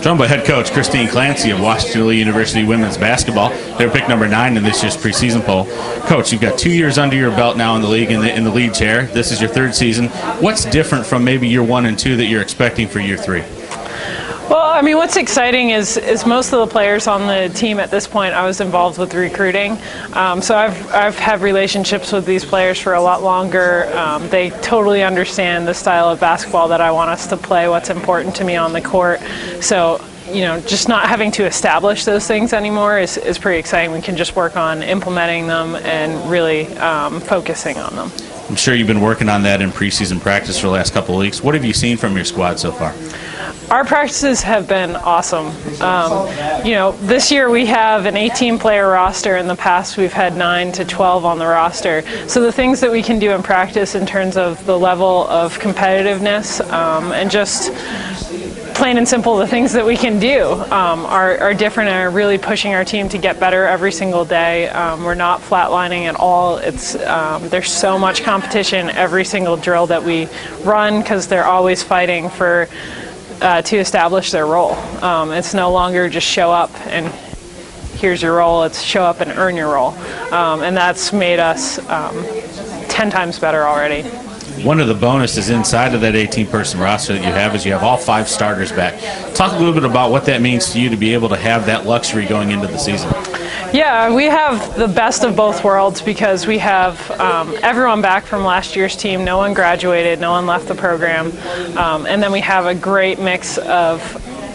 Joined by head coach Christine Clancy of Washington University women's basketball. They're pick number nine in this year's preseason poll. Coach, you've got two years under your belt now in the league in the, in the lead chair. This is your third season. What's different from maybe year one and two that you're expecting for year three? Well, I mean, what's exciting is is most of the players on the team at this point. I was involved with recruiting, um, so I've I've had relationships with these players for a lot longer. Um, they totally understand the style of basketball that I want us to play. What's important to me on the court. So you know, just not having to establish those things anymore is, is pretty exciting. We can just work on implementing them and really um, focusing on them. I'm sure you've been working on that in preseason practice for the last couple of weeks. What have you seen from your squad so far? Our practices have been awesome. Um, you know, this year we have an 18 player roster. In the past, we've had 9 to 12 on the roster. So the things that we can do in practice in terms of the level of competitiveness um, and just plain and simple, the things that we can do um, are, are, different and are really pushing our team to get better every single day. Um, we're not flatlining at all. It's um, there's so much competition every single drill that we run because they're always fighting for uh, to establish their role. Um, it's no longer just show up and here's your role. It's show up and earn your role, um, and that's made us um, ten times better already. One of the bonuses inside of that 18-person roster that you have is you have all five starters back. Talk a little bit about what that means to you to be able to have that luxury going into the season. Yeah, we have the best of both worlds because we have um, everyone back from last year's team. No one graduated, no one left the program, um, and then we have a great mix of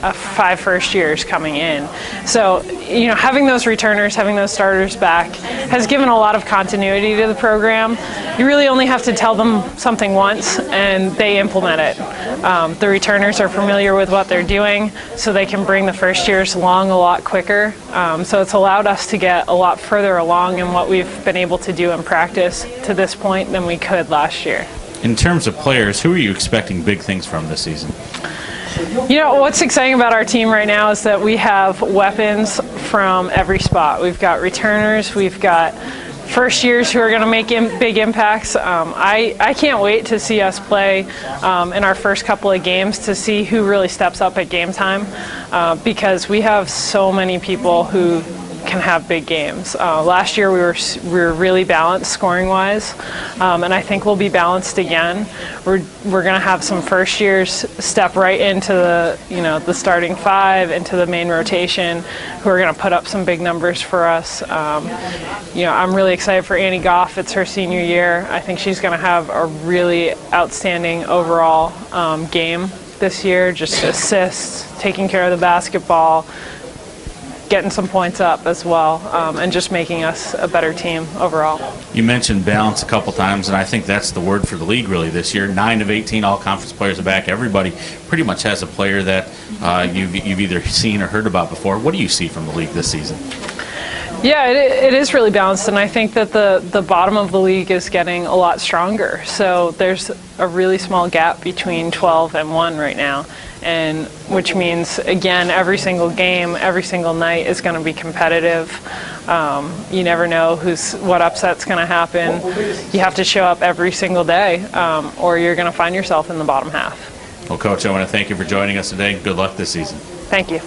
uh, five first years coming in. So, you know, having those returners, having those starters back has given a lot of continuity to the program. You really only have to tell them something once and they implement it. Um, the returners are familiar with what they're doing, so they can bring the first years along a lot quicker. Um, so it's allowed us to get a lot further along in what we've been able to do in practice to this point than we could last year. In terms of players, who are you expecting big things from this season? You know, what's exciting about our team right now is that we have weapons from every spot. We've got returners, we've got first years who are going to make Im big impacts. Um, I, I can't wait to see us play um, in our first couple of games to see who really steps up at game time uh, because we have so many people who can have big games. Uh, last year we were we were really balanced scoring wise, um, and I think we'll be balanced again. We're we're going to have some first years step right into the you know the starting five into the main rotation, who are going to put up some big numbers for us. Um, you know I'm really excited for Annie Goff. It's her senior year. I think she's going to have a really outstanding overall um, game this year. Just assists, taking care of the basketball getting some points up as well um, and just making us a better team overall. You mentioned balance a couple times, and I think that's the word for the league really this year. Nine of 18 all conference players are back. Everybody pretty much has a player that uh, you've, you've either seen or heard about before. What do you see from the league this season? Yeah, it, it is really balanced, and I think that the, the bottom of the league is getting a lot stronger. So there's a really small gap between 12 and 1 right now, and which means, again, every single game, every single night is going to be competitive. Um, you never know who's what upset's going to happen. You have to show up every single day, um, or you're going to find yourself in the bottom half. Well, Coach, I want to thank you for joining us today. Good luck this season. Thank you.